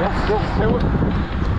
Yeah, still, still.